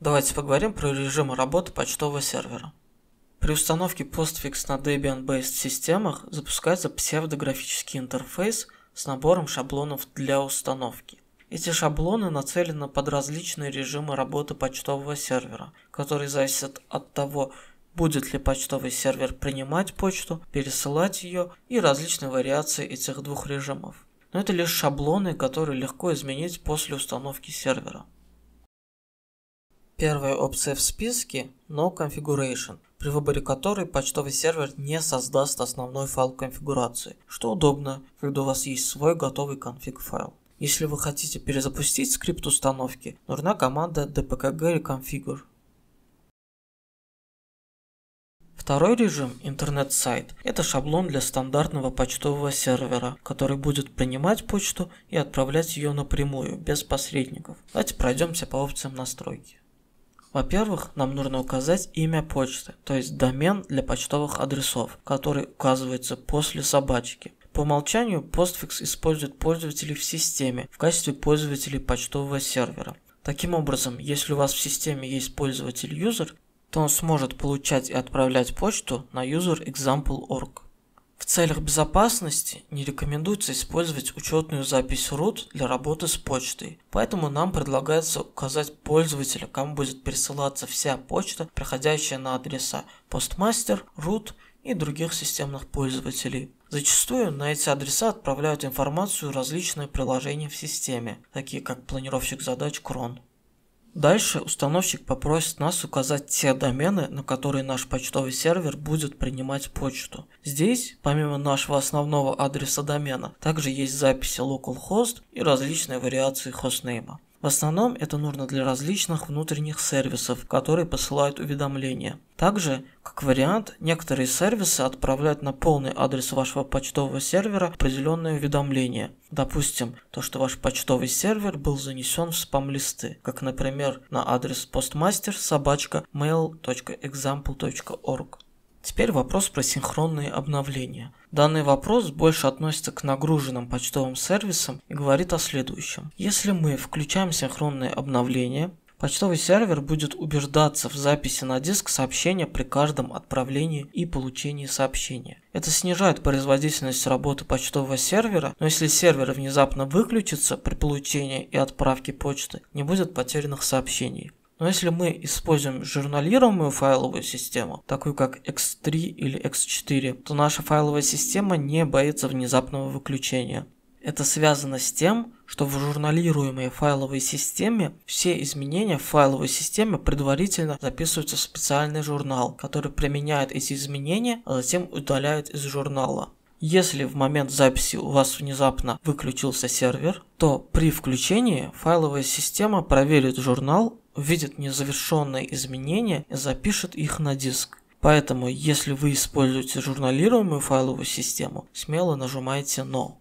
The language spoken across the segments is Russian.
Давайте поговорим про режимы работы почтового сервера. При установке Postfix на Debian-based системах запускается псевдографический интерфейс с набором шаблонов для установки. Эти шаблоны нацелены под различные режимы работы почтового сервера, которые зависят от того, будет ли почтовый сервер принимать почту, пересылать ее и различные вариации этих двух режимов. Но это лишь шаблоны, которые легко изменить после установки сервера. Первая опция в списке – No Configuration, при выборе которой почтовый сервер не создаст основной файл конфигурации, что удобно, когда у вас есть свой готовый конфиг файл. Если вы хотите перезапустить скрипт установки, нужна команда dpkg reconfigure. Второй режим интернет-сайт – это шаблон для стандартного почтового сервера, который будет принимать почту и отправлять ее напрямую, без посредников. Давайте пройдемся по опциям настройки. Во-первых, нам нужно указать имя почты, то есть домен для почтовых адресов, который указывается после собачки. По умолчанию Postfix использует пользователей в системе в качестве пользователей почтового сервера. Таким образом, если у вас в системе есть пользователь user, то он сможет получать и отправлять почту на user_example.org. В целях безопасности не рекомендуется использовать учетную запись root для работы с почтой, поэтому нам предлагается указать пользователя, кому будет пересылаться вся почта, приходящая на адреса postmaster, root и других системных пользователей. Зачастую на эти адреса отправляют информацию различные приложения в системе, такие как планировщик задач Cron. Дальше установщик попросит нас указать те домены, на которые наш почтовый сервер будет принимать почту. Здесь, помимо нашего основного адреса домена, также есть записи localhost и различные вариации хостнейма. В основном это нужно для различных внутренних сервисов, которые посылают уведомления. Также, как вариант, некоторые сервисы отправляют на полный адрес вашего почтового сервера определенные уведомления. Допустим, то, что ваш почтовый сервер был занесен в спам-листы, как, например, на адрес postmaster собачка mail.example.org. Теперь вопрос про синхронные обновления. Данный вопрос больше относится к нагруженным почтовым сервисам и говорит о следующем. Если мы включаем синхронные обновления, Почтовый сервер будет убеждаться в записи на диск сообщения при каждом отправлении и получении сообщения. Это снижает производительность работы почтового сервера, но если сервер внезапно выключится при получении и отправке почты, не будет потерянных сообщений. Но если мы используем журналируемую файловую систему, такую как X3 или X4, то наша файловая система не боится внезапного выключения. Это связано с тем, что в журналируемой файловой системе все изменения в файловой системе предварительно записываются в специальный журнал, который применяет эти изменения, а затем удаляет из журнала. Если в момент записи у вас внезапно выключился сервер, то при включении файловая система проверит журнал увидит незавершенные изменения и запишет их на диск. Поэтому, если вы используете журналируемую файловую систему, смело нажимайте «No».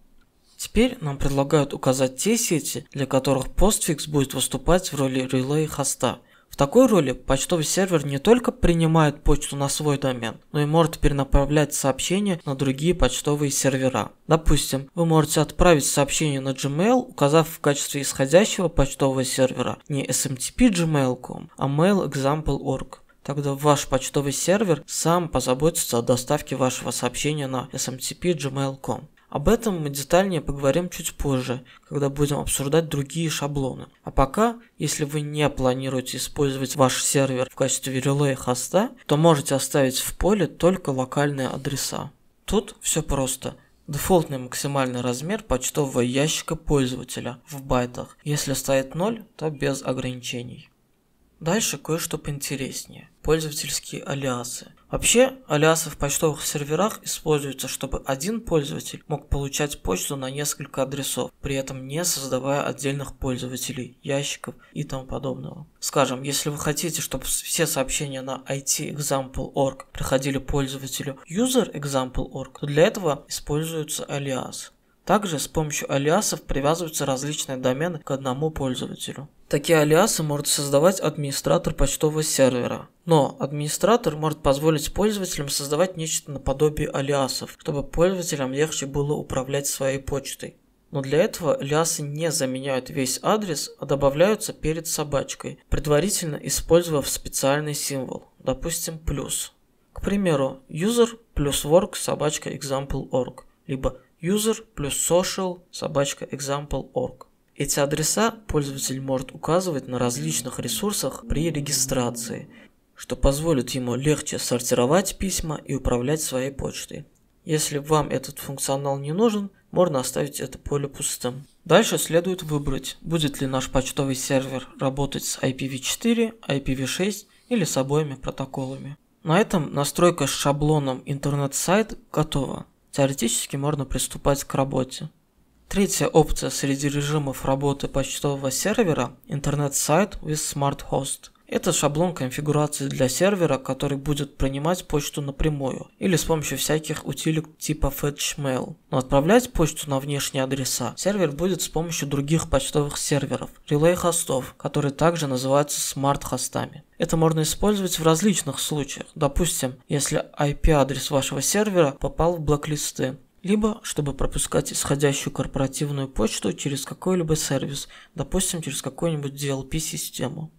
Теперь нам предлагают указать те сети, для которых Postfix будет выступать в роли релей хоста. В такой роли почтовый сервер не только принимает почту на свой домен, но и может перенаправлять сообщения на другие почтовые сервера. Допустим, вы можете отправить сообщение на Gmail, указав в качестве исходящего почтового сервера не smtp.gmail.com, а mail.example.org. Тогда ваш почтовый сервер сам позаботится о доставке вашего сообщения на smtp.gmail.com. Об этом мы детальнее поговорим чуть позже, когда будем обсуждать другие шаблоны. А пока, если вы не планируете использовать ваш сервер в качестве релея хоста, то можете оставить в поле только локальные адреса. Тут все просто. Дефолтный максимальный размер почтового ящика пользователя в байтах. Если стоит 0, то без ограничений. Дальше кое-что поинтереснее. Пользовательские алиасы. Вообще, алиасы в почтовых серверах используются, чтобы один пользователь мог получать почту на несколько адресов, при этом не создавая отдельных пользователей, ящиков и тому подобного. Скажем, если вы хотите, чтобы все сообщения на itexample.org приходили пользователю user_example.org, то для этого используется алиас. Также с помощью алиасов привязываются различные домены к одному пользователю. Такие алиасы может создавать администратор почтового сервера. Но администратор может позволить пользователям создавать нечто наподобие алиасов, чтобы пользователям легче было управлять своей почтой. Но для этого лясы не заменяют весь адрес, а добавляются перед собачкой, предварительно использовав специальный символ, допустим, плюс. К примеру, user плюс work собачка example.org, либо user плюс social собачка example.org. Эти адреса пользователь может указывать на различных ресурсах при регистрации, что позволит ему легче сортировать письма и управлять своей почтой. Если вам этот функционал не нужен, можно оставить это поле пустым. Дальше следует выбрать, будет ли наш почтовый сервер работать с IPv4, IPv6 или с обоими протоколами. На этом настройка с шаблоном интернет-сайт готова. Теоретически можно приступать к работе. Третья опция среди режимов работы почтового сервера – интернет-сайт with Smart Host – это шаблон конфигурации для сервера, который будет принимать почту напрямую или с помощью всяких утилик типа FetchMail. Но отправлять почту на внешние адреса сервер будет с помощью других почтовых серверов, релей-хостов, которые также называются смарт-хостами. Это можно использовать в различных случаях. Допустим, если IP-адрес вашего сервера попал в блоклисты, либо чтобы пропускать исходящую корпоративную почту через какой-либо сервис, допустим, через какую-нибудь DLP-систему.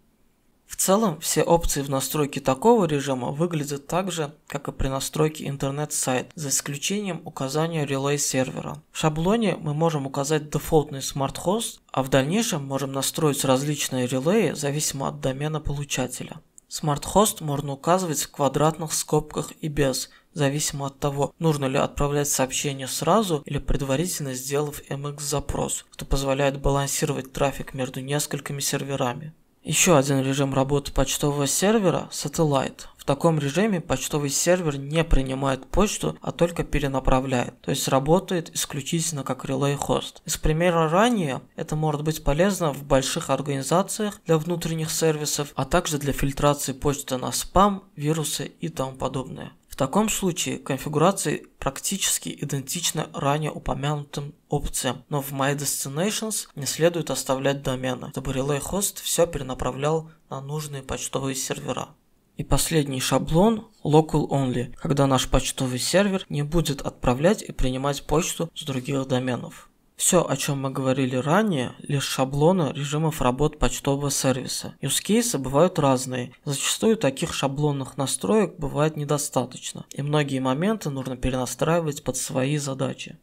В целом, все опции в настройке такого режима выглядят так же, как и при настройке Internet Site, за исключением указания relay-сервера. В шаблоне мы можем указать дефолтный smarthost, а в дальнейшем можем настроить различные релеи, зависимо от домена получателя. Smarthost можно указывать в квадратных скобках и без, зависимо от того, нужно ли отправлять сообщение сразу или предварительно сделав MX-запрос, что позволяет балансировать трафик между несколькими серверами. Еще один режим работы почтового сервера – Satellite. В таком режиме почтовый сервер не принимает почту, а только перенаправляет, то есть работает исключительно как релей-хост. Из примера ранее это может быть полезно в больших организациях для внутренних сервисов, а также для фильтрации почты на спам, вирусы и тому подобное таком случае конфигурации практически идентичны ранее упомянутым опциям, но в My Destinations не следует оставлять домены, чтобы Relay Host все перенаправлял на нужные почтовые сервера. И последний шаблон Local Only, когда наш почтовый сервер не будет отправлять и принимать почту с других доменов. Все, о чем мы говорили ранее, лишь шаблоны режимов работ почтового сервиса. Юзкейсы бывают разные. Зачастую таких шаблонных настроек бывает недостаточно, и многие моменты нужно перенастраивать под свои задачи.